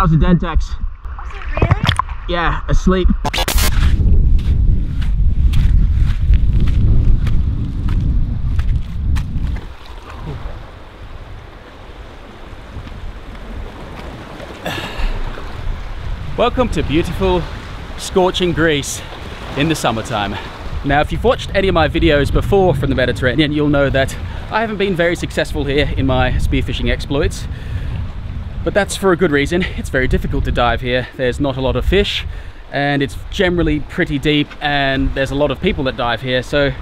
How's the Dentex? Was it really? Yeah, asleep. Welcome to beautiful, scorching Greece in the summertime. Now, if you've watched any of my videos before from the Mediterranean, you'll know that I haven't been very successful here in my spearfishing exploits. But that's for a good reason. It's very difficult to dive here. There's not a lot of fish and it's generally pretty deep and there's a lot of people that dive here. So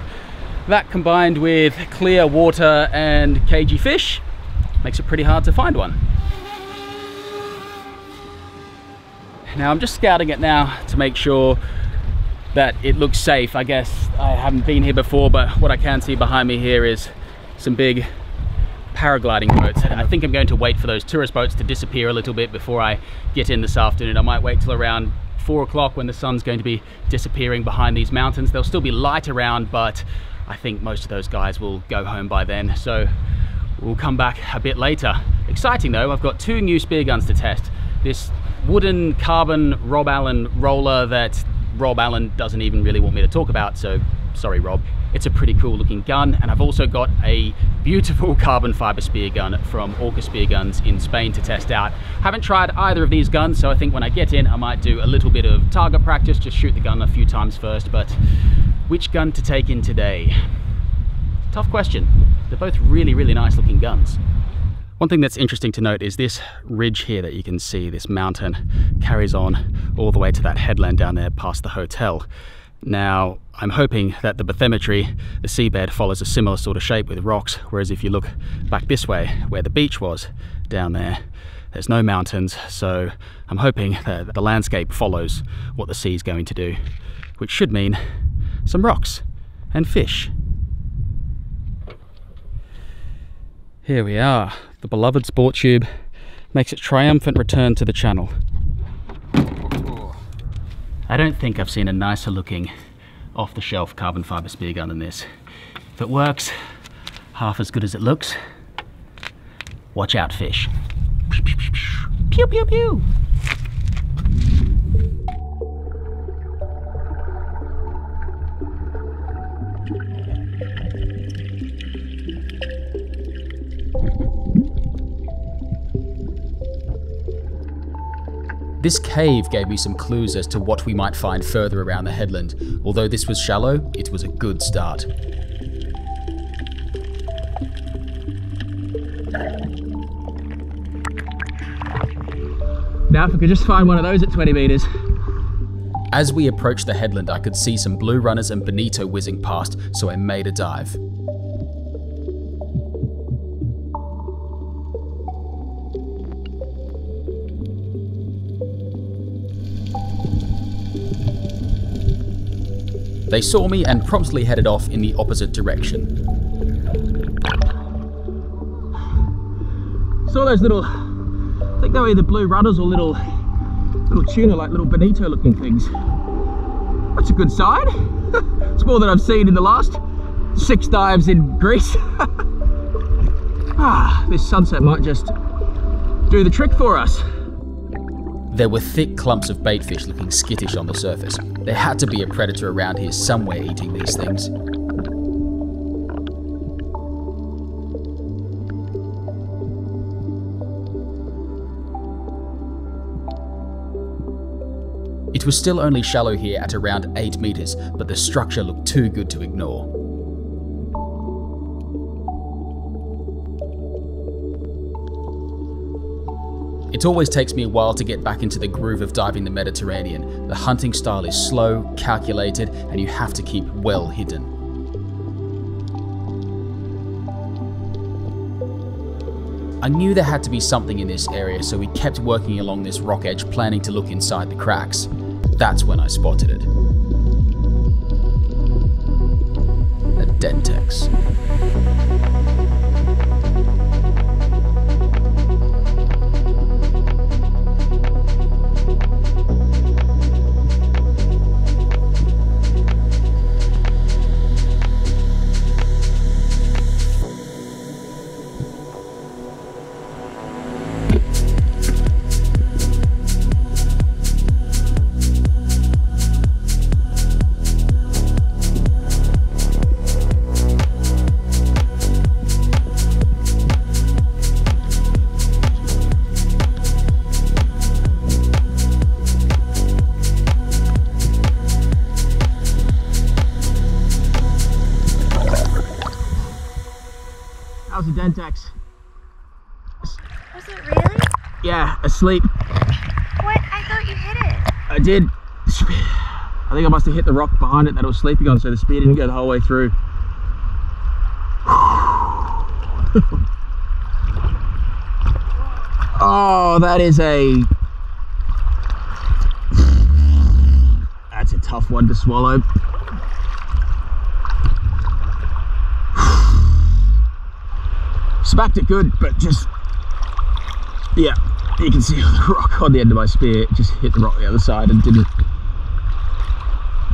that combined with clear water and cagey fish makes it pretty hard to find one. Now I'm just scouting it now to make sure that it looks safe. I guess I haven't been here before, but what I can see behind me here is some big paragliding boats. I think I'm going to wait for those tourist boats to disappear a little bit before I get in this afternoon. I might wait till around four o'clock when the sun's going to be disappearing behind these mountains. There'll still be light around, but I think most of those guys will go home by then. So we'll come back a bit later. Exciting though, I've got two new spear guns to test. This wooden carbon Rob Allen roller that Rob Allen doesn't even really want me to talk about, so sorry Rob. It's a pretty cool looking gun and I've also got a beautiful carbon fiber spear gun from Orca Spear Guns in Spain to test out. Haven't tried either of these guns so I think when I get in I might do a little bit of target practice, just shoot the gun a few times first, but which gun to take in today? Tough question. They're both really, really nice looking guns. One thing that's interesting to note is this ridge here that you can see, this mountain carries on all the way to that headland down there past the hotel. Now, I'm hoping that the bathymetry, the seabed, follows a similar sort of shape with rocks, whereas if you look back this way, where the beach was down there, there's no mountains, so I'm hoping that the landscape follows what the sea is going to do, which should mean some rocks and fish. Here we are, the beloved Sportube makes its triumphant return to the channel. I don't think I've seen a nicer looking off-the-shelf carbon fiber spear gun than this. If it works half as good as it looks, watch out fish. Pew pew pew! Cave gave me some clues as to what we might find further around the headland. Although this was shallow, it was a good start. Now if we could just find one of those at 20 metres. As we approached the headland, I could see some blue runners and bonito whizzing past, so I made a dive. They saw me and promptly headed off in the opposite direction. Saw those little, I think they were either blue runners or little, little tuna, like little bonito looking things. That's a good sign. it's more than I've seen in the last six dives in Greece. ah, this sunset might just do the trick for us. There were thick clumps of baitfish looking skittish on the surface. There had to be a predator around here somewhere eating these things. It was still only shallow here at around 8 meters, but the structure looked too good to ignore. It always takes me a while to get back into the groove of diving the Mediterranean. The hunting style is slow, calculated, and you have to keep well hidden. I knew there had to be something in this area, so we kept working along this rock edge, planning to look inside the cracks. That's when I spotted it. A Dentex. Yeah, asleep. What? I thought you hit it. I did. I think I must have hit the rock behind it that it was sleeping on, so the spear didn't go the whole way through. oh, that is a... That's a tough one to swallow. Smacked it good, but just... Yeah, you can see the rock on the end of my spear. Just hit the rock the other side and didn't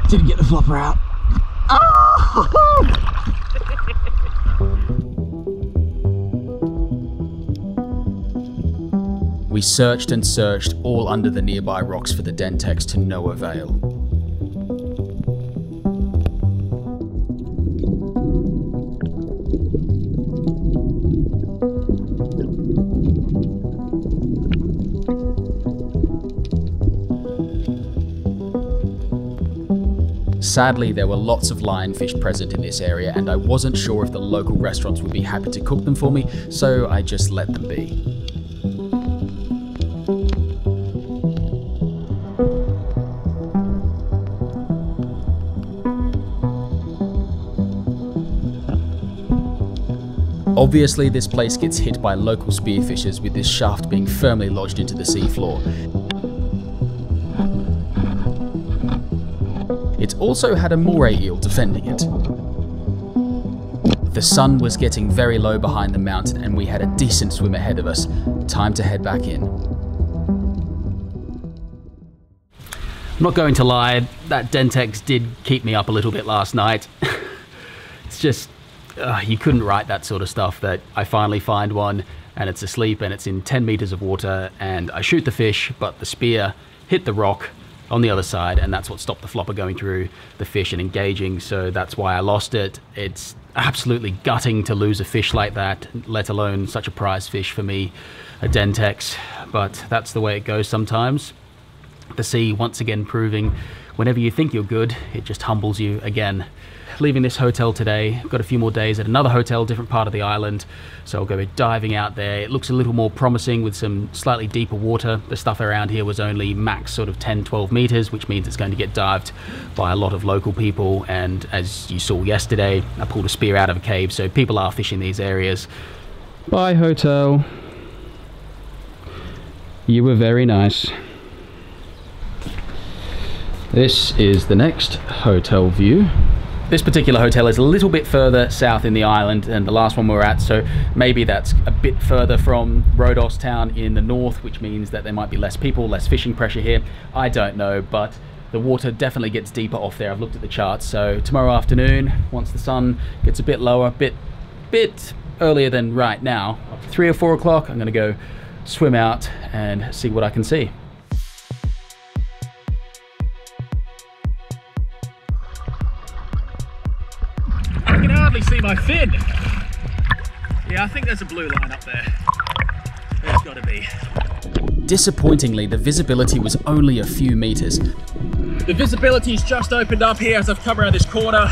didn't get the flopper out. Oh! we searched and searched all under the nearby rocks for the Dentex to no avail. Sadly, there were lots of lionfish present in this area, and I wasn't sure if the local restaurants would be happy to cook them for me, so I just let them be. Obviously, this place gets hit by local spearfishers with this shaft being firmly lodged into the seafloor. It also had a moray eel defending it. The sun was getting very low behind the mountain and we had a decent swim ahead of us. Time to head back in. I'm not going to lie, that Dentex did keep me up a little bit last night. it's just, uh, you couldn't write that sort of stuff that I finally find one and it's asleep and it's in 10 meters of water and I shoot the fish, but the spear hit the rock on the other side and that's what stopped the flopper going through the fish and engaging. So that's why I lost it. It's absolutely gutting to lose a fish like that let alone such a prize fish for me a dentex. But that's the way it goes sometimes. The sea once again proving whenever you think you're good it just humbles you again leaving this hotel today. Got a few more days at another hotel, different part of the island. So I'll go diving out there. It looks a little more promising with some slightly deeper water. The stuff around here was only max sort of 10, 12 meters, which means it's going to get dived by a lot of local people. And as you saw yesterday, I pulled a spear out of a cave. So people are fishing these areas. Bye, hotel. You were very nice. This is the next hotel view. This particular hotel is a little bit further south in the island than the last one we were at, so maybe that's a bit further from Rhodos town in the north, which means that there might be less people, less fishing pressure here. I don't know, but the water definitely gets deeper off there. I've looked at the charts, so tomorrow afternoon, once the sun gets a bit lower, a bit, bit earlier than right now, three or four o'clock, I'm gonna go swim out and see what I can see. Hardly see my fin. Yeah, I think there's a blue line up there. There's got to be. Disappointingly, the visibility was only a few meters. The visibility's just opened up here as I've come around this corner.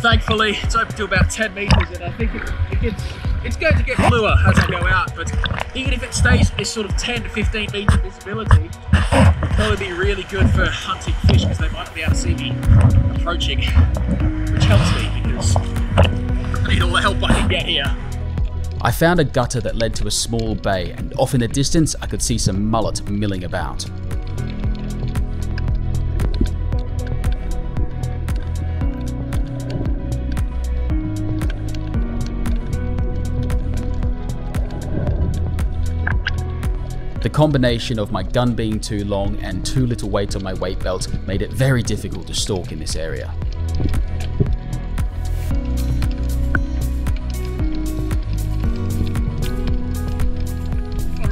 Thankfully, it's open to about 10 meters and I think it, it gets, it's going to get bluer as I go out, but even if it stays this sort of 10 to 15 meter visibility, it'll probably be really good for hunting fish because they might not be able to see me approaching, which helps me because help I can get here. I found a gutter that led to a small bay, and off in the distance I could see some mullet milling about. The combination of my gun being too long and too little weight on my weight belt made it very difficult to stalk in this area.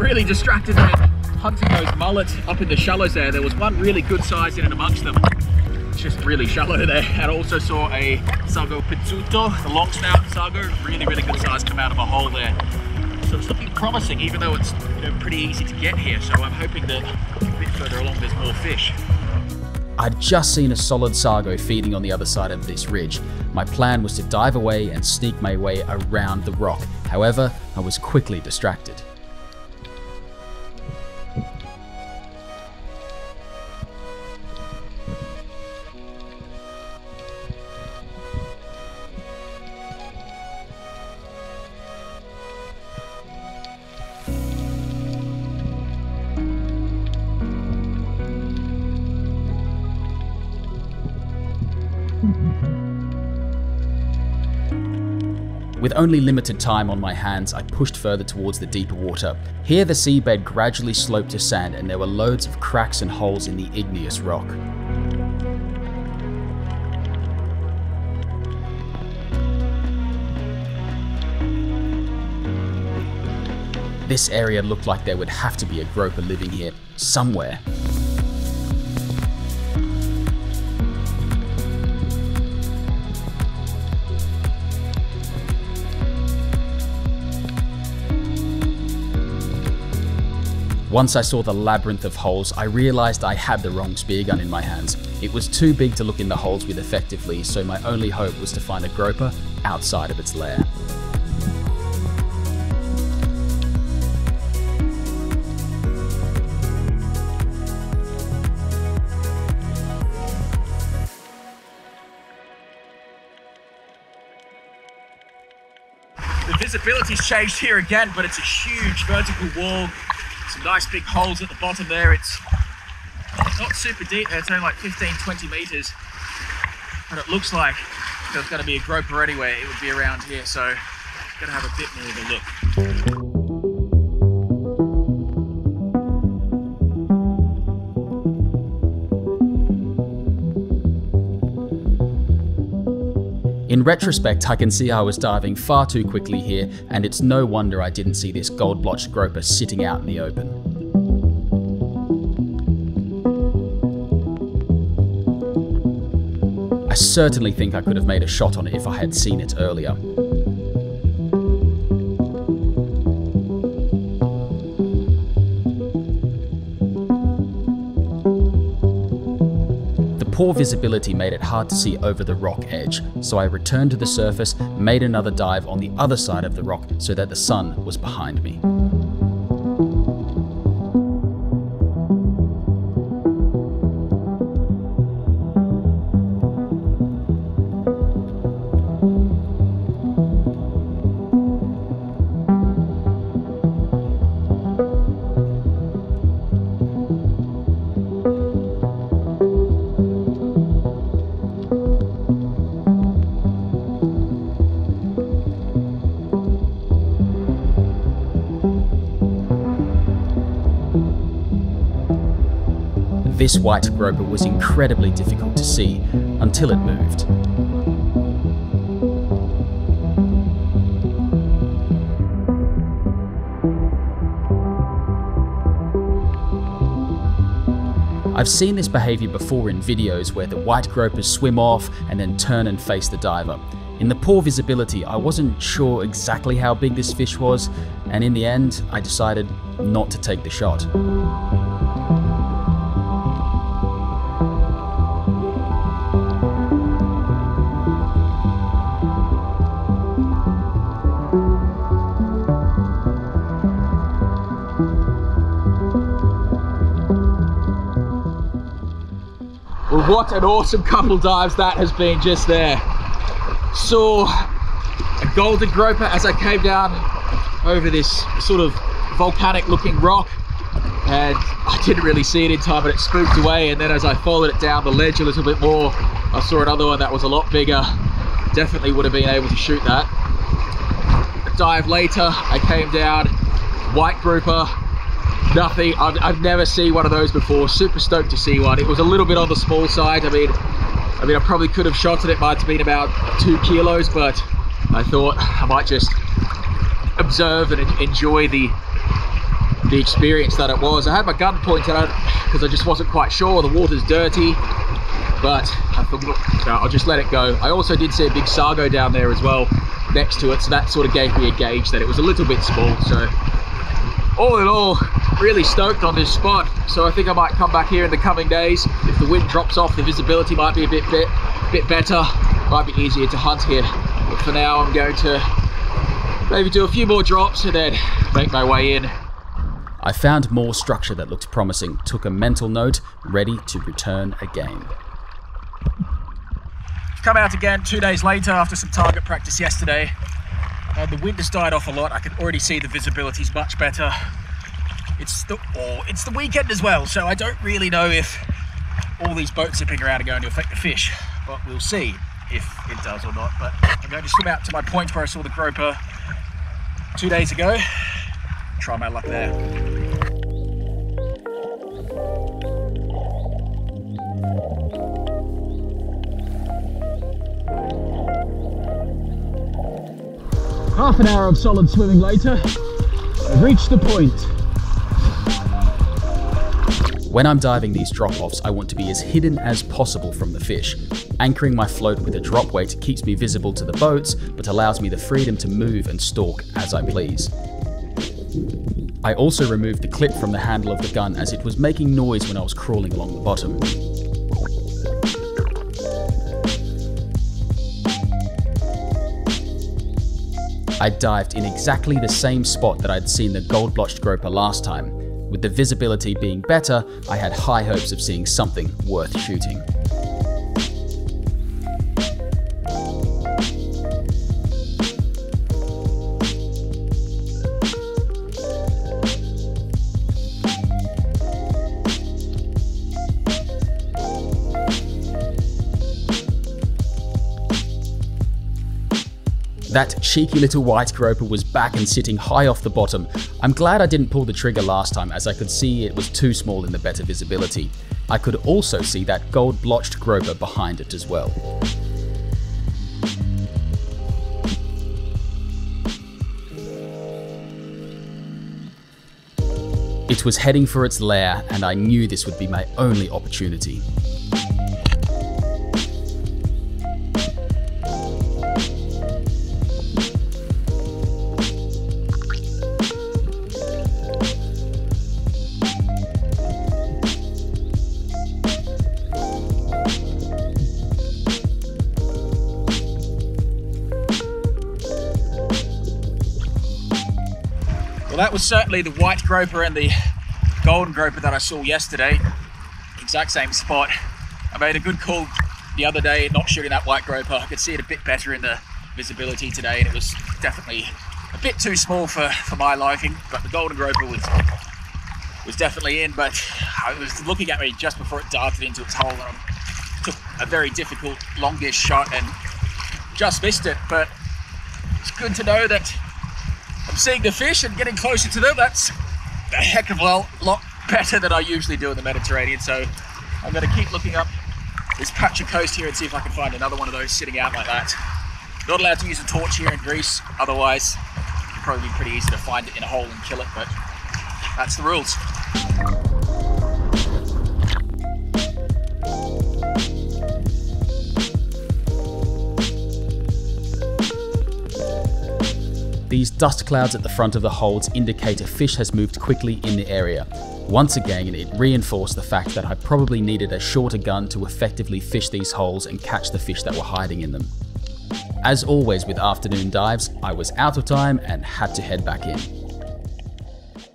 Really distracted there hunting those mullets up in the shallows there. There was one really good size in and amongst them. It's just really shallow there. And also saw a Sargo Pizzuto, the long snout Sargo, really, really good size come out of a hole there. So it's looking promising, even though it's you know pretty easy to get here. So I'm hoping that a bit further along there's more fish. I'd just seen a solid sargo feeding on the other side of this ridge. My plan was to dive away and sneak my way around the rock. However, I was quickly distracted. With only limited time on my hands, I pushed further towards the deeper water. Here the seabed gradually sloped to sand and there were loads of cracks and holes in the igneous rock. This area looked like there would have to be a groper living here, somewhere. Once I saw the labyrinth of holes, I realized I had the wrong spear gun in my hands. It was too big to look in the holes with effectively, so my only hope was to find a groper outside of its lair. The visibility's changed here again, but it's a huge vertical wall. Some nice big holes at the bottom there. It's not super deep, it's only like 15, 20 meters. And it looks like there's gonna be a groper anyway, it would be around here, so gonna have a bit more of a look. In retrospect, I can see I was diving far too quickly here, and it's no wonder I didn't see this gold blotched groper sitting out in the open. I certainly think I could have made a shot on it if I had seen it earlier. Poor visibility made it hard to see over the rock edge, so I returned to the surface, made another dive on the other side of the rock so that the sun was behind me. This white groper was incredibly difficult to see until it moved. I've seen this behaviour before in videos where the white gropers swim off and then turn and face the diver. In the poor visibility, I wasn't sure exactly how big this fish was, and in the end, I decided not to take the shot. What an awesome couple dives that has been just there. Saw a golden groper as I came down over this sort of volcanic looking rock. And I didn't really see it in time but it spooked away. And then as I followed it down the ledge a little bit more I saw another one that was a lot bigger. Definitely would have been able to shoot that. A dive later I came down white grouper nothing I've, I've never seen one of those before super stoked to see one it was a little bit on the small side I mean I mean I probably could have shot it it might have been about two kilos but I thought I might just observe and enjoy the the experience that it was. I had my gun pointed out because I just wasn't quite sure. The water's dirty, but I thought, no, I'll just let it go. I also did see a big sargo down there as well next to it, so that sort of gave me a gauge that it was a little bit small. So all in all, really stoked on this spot. So I think I might come back here in the coming days. If the wind drops off, the visibility might be a bit bit bit better. Might be easier to hunt here. But for now, I'm going to maybe do a few more drops and then make my way in. I found more structure that looked promising, took a mental note, ready to return again. Come out again two days later after some target practice yesterday. And the wind has died off a lot. I can already see the visibility is much better. It's the oh, it's the weekend as well, so I don't really know if all these boats zipping around are going to affect the fish, but we'll see if it does or not. But I'm going to swim out to my point where I saw the groper two days ago. Try my luck there. Half an hour of solid swimming later, I've reached the point. When I'm diving these drop-offs, I want to be as hidden as possible from the fish. Anchoring my float with a drop weight keeps me visible to the boats, but allows me the freedom to move and stalk as I please. I also removed the clip from the handle of the gun as it was making noise when I was crawling along the bottom. I dived in exactly the same spot that I'd seen the gold blotched groper last time. With the visibility being better, I had high hopes of seeing something worth shooting. That cheeky little white groper was back and sitting high off the bottom. I'm glad I didn't pull the trigger last time as I could see it was too small in the better visibility. I could also see that gold blotched groper behind it as well. It was heading for its lair and I knew this would be my only opportunity. Was certainly the white groper and the golden groper that I saw yesterday. Exact same spot. I made a good call the other day not shooting that white groper. I could see it a bit better in the visibility today and it was definitely a bit too small for, for my liking, but the golden groper was was definitely in, but it was looking at me just before it darted into its hole and I took a very difficult longish shot and just missed it, but it's good to know that I'm seeing the fish and getting closer to them. That's a heck of a lot better than I usually do in the Mediterranean. So I'm going to keep looking up this patch of coast here and see if I can find another one of those sitting out like that. Not allowed to use a torch here in Greece, otherwise it'd probably be pretty easy to find it in a hole and kill it, but that's the rules. These dust clouds at the front of the holds indicate a fish has moved quickly in the area. Once again, it reinforced the fact that I probably needed a shorter gun to effectively fish these holes and catch the fish that were hiding in them. As always with afternoon dives, I was out of time and had to head back in.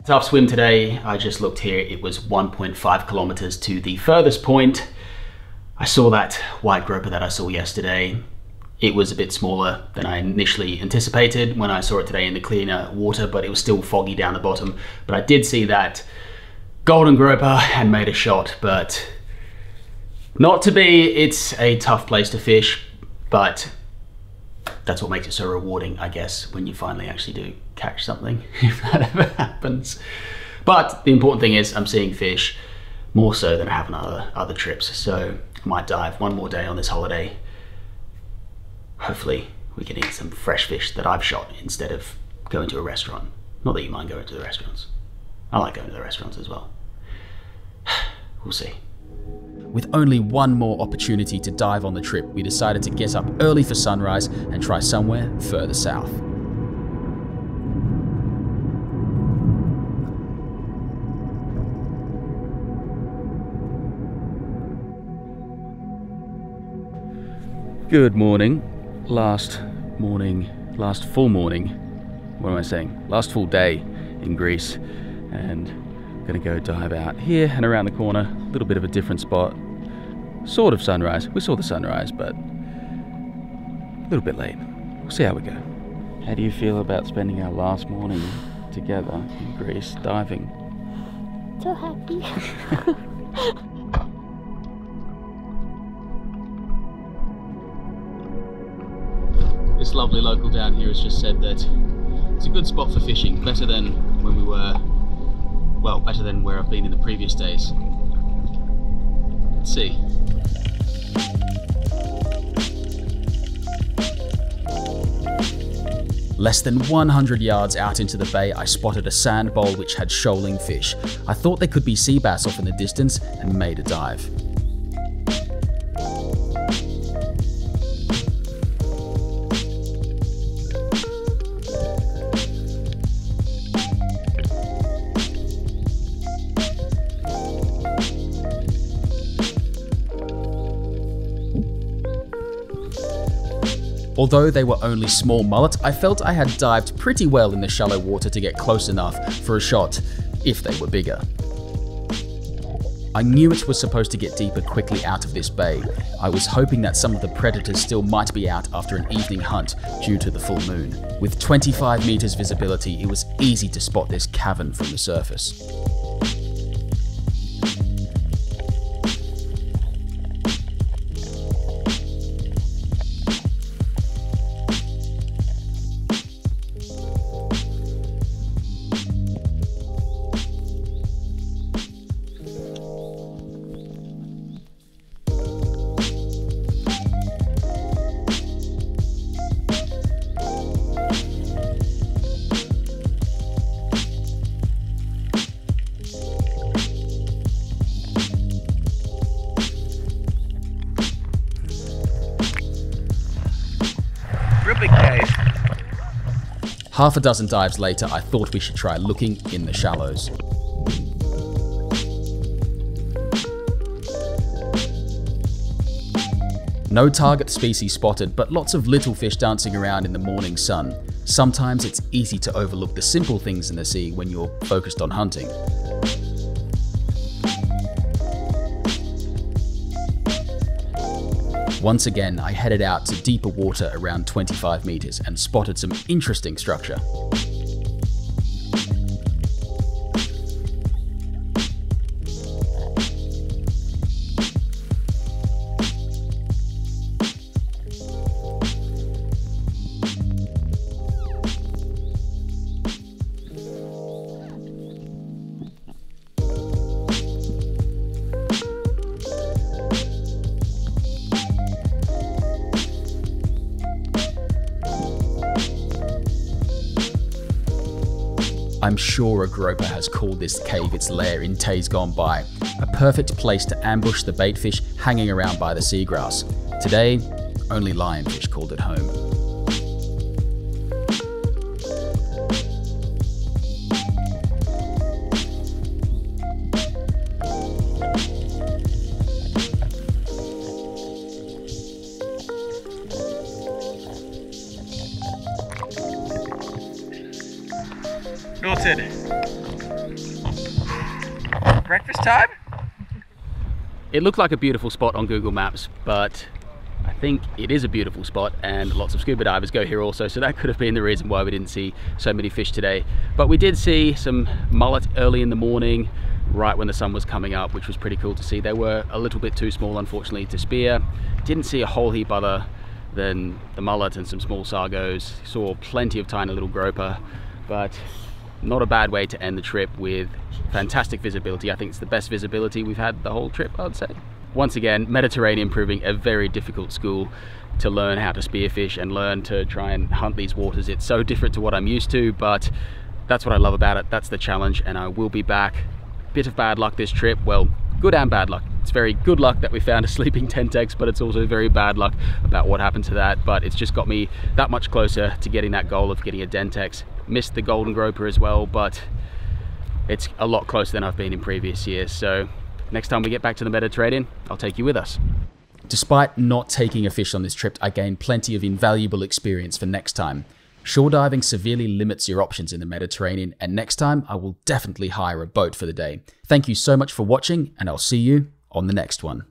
Tough swim today. I just looked here. It was 1.5 kilometers to the furthest point. I saw that white groper that I saw yesterday. It was a bit smaller than I initially anticipated when I saw it today in the cleaner water, but it was still foggy down the bottom. But I did see that golden groper and made a shot, but not to be. It's a tough place to fish, but that's what makes it so rewarding, I guess, when you finally actually do catch something, if that ever happens. But the important thing is I'm seeing fish more so than I have on other, other trips. So I might dive one more day on this holiday hopefully we can eat some fresh fish that I've shot instead of going to a restaurant. Not that you mind going to the restaurants. I like going to the restaurants as well. we'll see. With only one more opportunity to dive on the trip, we decided to get up early for sunrise and try somewhere further south. Good morning. Last morning, last full morning. What am I saying? Last full day in Greece. And gonna go dive out here and around the corner. A little bit of a different spot. Sort of sunrise. We saw the sunrise, but a little bit late. We'll see how we go. How do you feel about spending our last morning together in Greece diving? So happy. This lovely local down here has just said that it's a good spot for fishing, better than when we were, well, better than where I've been in the previous days. Let's see. Less than 100 yards out into the bay, I spotted a sand bowl which had shoaling fish. I thought there could be sea bass off in the distance and made a dive. Although they were only small mullet, I felt I had dived pretty well in the shallow water to get close enough for a shot, if they were bigger. I knew it was supposed to get deeper quickly out of this bay. I was hoping that some of the predators still might be out after an evening hunt due to the full moon. With 25 meters visibility, it was easy to spot this cavern from the surface. Half a dozen dives later, I thought we should try looking in the shallows. No target species spotted, but lots of little fish dancing around in the morning sun. Sometimes it's easy to overlook the simple things in the sea when you're focused on hunting. Once again, I headed out to deeper water around 25 meters and spotted some interesting structure. Sure a groper has called this cave its lair in days gone by, a perfect place to ambush the baitfish hanging around by the seagrass. Today, only lionfish called it home. Breakfast time? It looked like a beautiful spot on Google Maps, but I think it is a beautiful spot and lots of scuba divers go here also, so that could have been the reason why we didn't see so many fish today. But we did see some mullet early in the morning, right when the sun was coming up, which was pretty cool to see. They were a little bit too small, unfortunately, to spear. Didn't see a whole heap other than the mullet and some small sargos. Saw plenty of tiny little groper, but not a bad way to end the trip with fantastic visibility. I think it's the best visibility we've had the whole trip, I'd say. Once again, Mediterranean proving a very difficult school to learn how to spearfish and learn to try and hunt these waters. It's so different to what I'm used to, but that's what I love about it. That's the challenge, and I will be back. Bit of bad luck this trip. Well, good and bad luck. It's very good luck that we found a sleeping Dentex, but it's also very bad luck about what happened to that. But it's just got me that much closer to getting that goal of getting a Dentex. Missed the golden groper as well, but it's a lot closer than I've been in previous years. So next time we get back to the Mediterranean, I'll take you with us. Despite not taking a fish on this trip, I gained plenty of invaluable experience for next time. Shore diving severely limits your options in the Mediterranean, and next time I will definitely hire a boat for the day. Thank you so much for watching, and I'll see you on the next one.